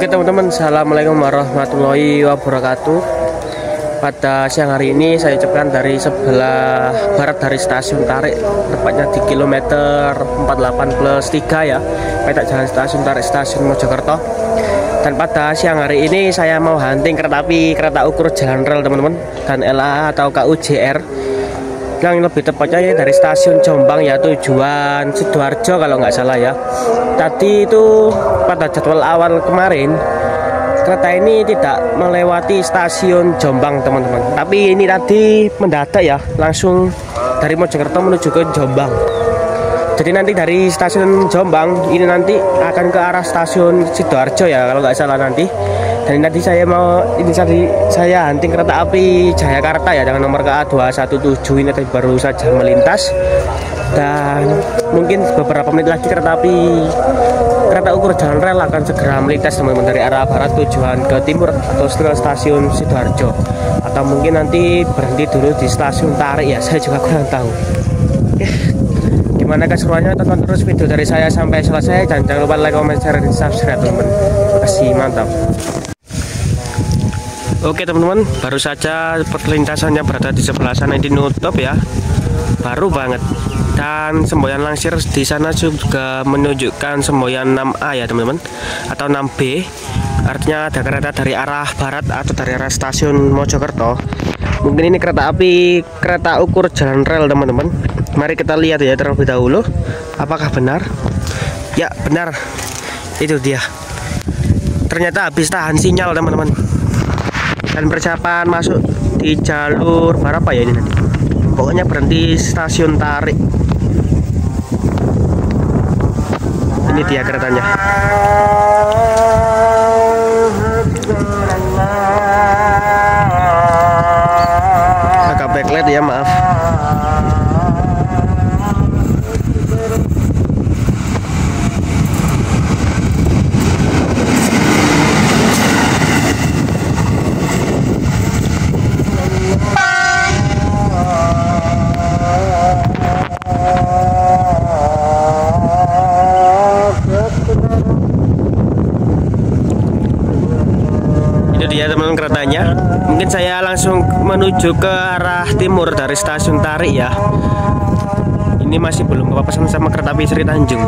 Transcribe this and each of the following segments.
teman-teman, Assalamualaikum warahmatullahi wabarakatuh. Pada siang hari ini saya ucapkan dari sebelah barat dari stasiun Tarik Tepatnya di kilometer 48 plus 3 ya Petak jalan stasiun Tarik stasiun Mojokerto. Dan pada siang hari ini saya mau hunting kereta api kereta ukur jalan rel teman-teman Dan LA atau KUJR yang lebih tepatnya ya dari stasiun Jombang ya tujuan Sidoarjo kalau nggak salah ya. Tadi itu pada jadwal awal kemarin kereta ini tidak melewati stasiun Jombang teman-teman. Tapi ini tadi mendadak ya langsung dari Mojokerto menuju ke Jombang jadi nanti dari stasiun Jombang ini nanti akan ke arah stasiun Sidoarjo ya kalau nggak salah nanti. Dan nanti saya mau ini tadi saya hunting kereta api Jayakarta ya dengan nomor KA 217 ini tadi baru saja melintas. Dan mungkin beberapa menit lagi kereta api kereta ukur jalan rel akan segera melintas teman-teman dari arah barat tujuan ke timur atau ke stasiun Sidoarjo. Atau mungkin nanti berhenti dulu di stasiun Tarik ya saya juga kurang tahu gimana keseruannya tonton terus video dari saya sampai selesai dan jangan lupa like, comment, share, dan subscribe teman-teman kasih mantap Oke teman-teman, baru saja perlintasannya berada di sebelah sana ini nutup ya, baru banget. Dan semboyan langsir di sana juga menunjukkan semboyan 6A ya teman-teman, atau 6B. Artinya ada kereta dari arah barat atau dari arah stasiun Mojokerto. Mungkin ini kereta api kereta ukur jalan rel teman-teman. Mari kita lihat ya terlebih dahulu, apakah benar? Ya benar, itu dia. Ternyata habis tahan sinyal teman-teman. Dan persiapan masuk di jalur berapa ya ini nanti? Pokoknya berhenti stasiun tarik. Ini dia keretanya agak backlight ya maaf itu dia teman-teman keretanya. Mungkin saya langsung menuju ke arah timur dari stasiun Tarik ya. Ini masih belum pesan sama kereta api Sri Tanjung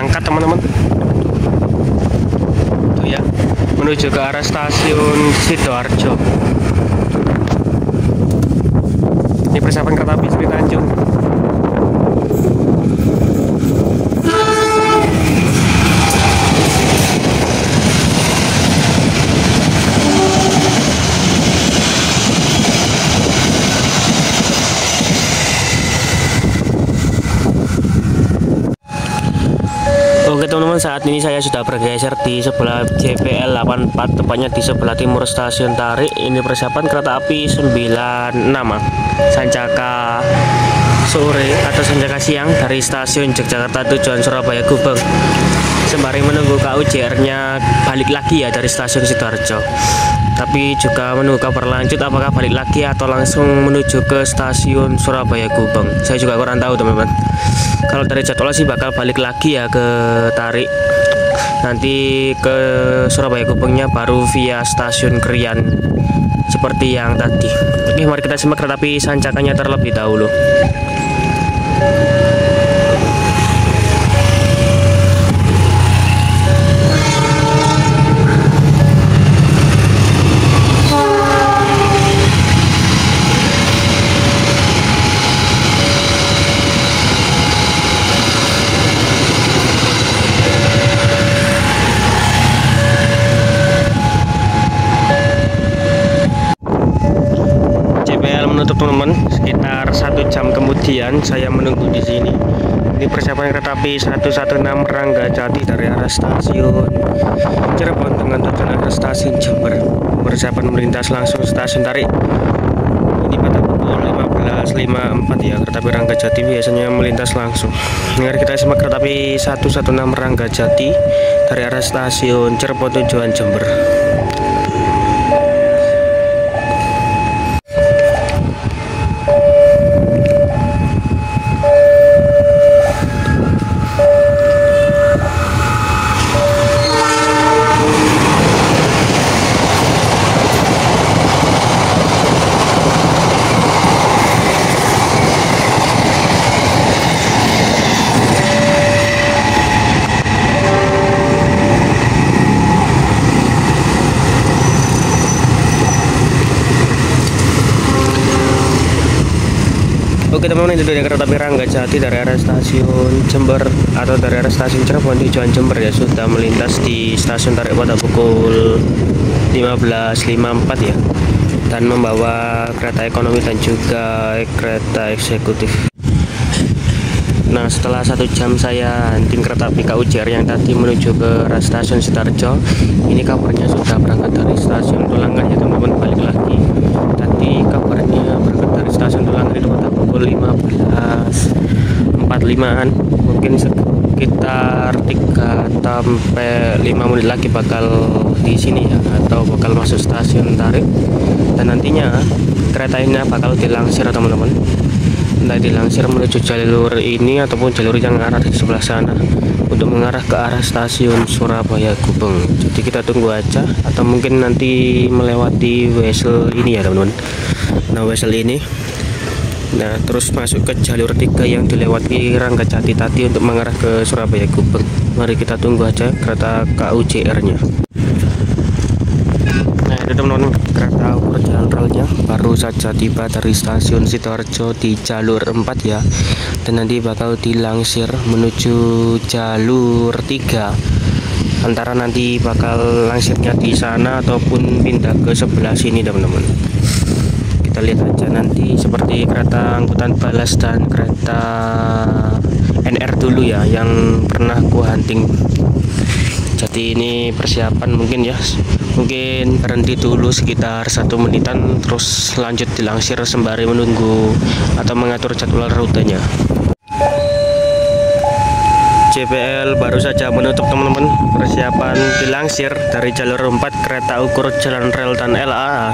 berangkat teman-teman tuh ya menuju ke arah stasiun Sidoarjo. Ini persiapan kereta api Sri Tanjung teman-teman saat ini saya sudah bergeser di sebelah JPL 84 tepatnya di sebelah timur stasiun Tarik. Ini persiapan kereta api 96 Sancaka sore atau Sancaka siang dari stasiun Yogyakarta tujuan Surabaya Gubeng sembari menunggu KUJR nya balik lagi ya dari stasiun Sidoarjo. Tapi juga menunggu kabar lanjut apakah balik lagi atau langsung menuju ke stasiun Surabaya Gubeng? Saya juga kurang tahu teman-teman. Kalau dari jadwal sih bakal balik lagi ya ke Tarik. Nanti ke Surabaya Gubengnya baru via stasiun Krian seperti yang tadi. Oke mari kita simak kereta api sancakannya terlebih dahulu JPL menutup teman-teman sekitar satu kemudian saya menunggu di sini. Ini persiapan kereta api 116 Rangga Jati dari arah stasiun Cirebon dengan tujuan arah stasiun Jember. Persiapan melintas langsung stasiun Tarik. 1554 ya kereta api Rangga Jati biasanya melintas langsung. Mari kita simak kereta api 116 Rangga Jati dari arah stasiun Cirebon tujuan Jember Oke teman-teman itu dari kereta api Rangga Jati dari arah stasiun Jember atau dari arah stasiun Cirebon tujuan Jember ya. Sudah melintas di stasiun Tarik pada pukul 15.54 ya. Dan membawa kereta ekonomi dan juga kereta eksekutif. Nah setelah satu jam saya hunting kereta api KUJR yang tadi menuju ke arah stasiun Sitarjo ini kabarnya sudah berangkat dari stasiun Tulangan ya teman-teman. Balik lagi. Tadi stasiun Tulangan itu pada pukul 15.45an mungkin sekitar 3 sampai 5 menit lagi bakal di sini ya atau bakal masuk stasiun Tarik. Dan nantinya kereta ini bakal dilangsir teman-teman. Entah dilangsir menuju jalur ini ataupun jalur yang arah di sebelah sana untuk mengarah ke arah stasiun Surabaya Gubeng. Jadi kita tunggu aja atau mungkin nanti melewati Wesel ini ya teman-teman nah Wesel ini. Nah terus masuk ke jalur tiga yang dilewati Rangga Jati tadi untuk mengarah ke Surabaya Gubeng. Mari kita tunggu aja kereta KUJR nya itu teman-teman kereta ukur jalan relnya baru saja tiba dari stasiun Sidoarjo di jalur 4 ya. Dan nanti bakal dilangsir menuju jalur 3 antara nanti bakal langsirnya di sana ataupun pindah ke sebelah sini teman-teman kita lihat aja nanti seperti kereta angkutan balas dan kereta NR dulu ya yang pernah ku hunting. Jadi ini persiapan mungkin ya. Mungkin berhenti dulu sekitar satu menitan terus lanjut dilangsir sembari menunggu atau mengatur jadwal rutenya JPL baru saja menutup teman-teman. Persiapan dilangsir dari jalur 4 kereta ukur jalan rel dan LA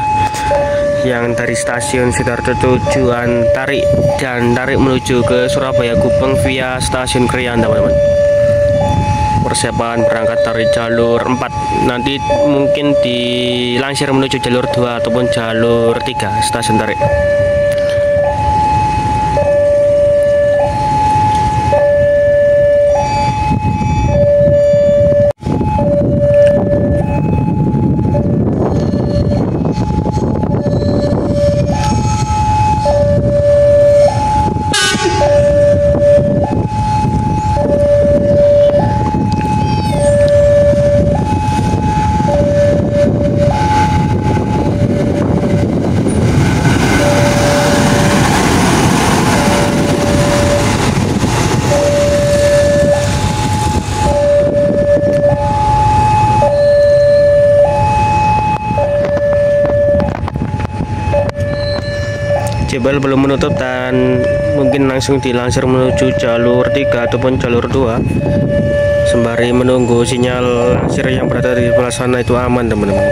yang dari stasiun Sidoarjo tujuan tarik dan tarik menuju ke Surabaya Gubeng via stasiun Krian teman-teman. Persiapan berangkat dari jalur 4 nanti mungkin dilansir menuju jalur 2 ataupun jalur 3 stasiun tarik Jebel belum menutup dan mungkin langsung dilansir menuju jalur 3 ataupun jalur 2 sembari menunggu sinyal lansir yang berada di sebelah sana itu aman teman-teman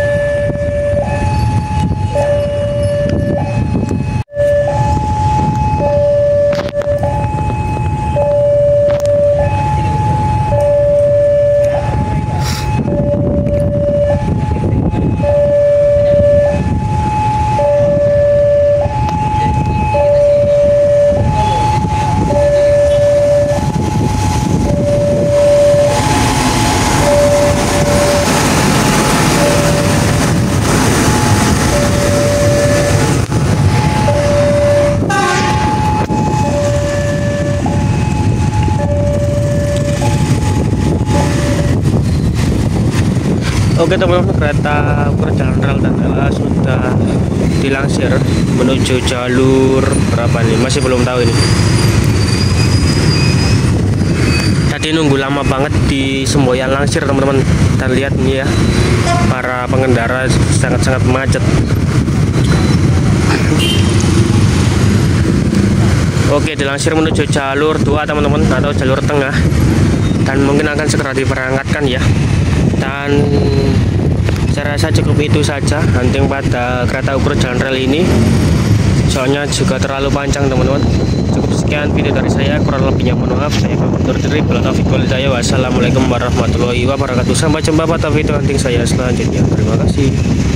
Oke teman-teman kereta perjalanan rel dan LA sudah dilansir menuju jalur berapa nih masih belum tahu ini. Tadi nunggu lama banget di Semboyan Langsir teman-teman. Dan lihat nih ya para pengendara sangat-sangat macet. Oke dilansir menuju jalur 2 teman-teman atau jalur tengah. Dan mungkin akan segera diberangkatkan ya dan saya rasa cukup itu saja hunting pada kereta ukur jalan rel ini. Soalnya juga terlalu panjang teman-teman. Cukup sekian video dari saya kurang lebihnya mohon maaf. Saya undur diri saya wassalamualaikum warahmatullahi wabarakatuh. Sampai jumpa pada video hunting saya selanjutnya. Terima kasih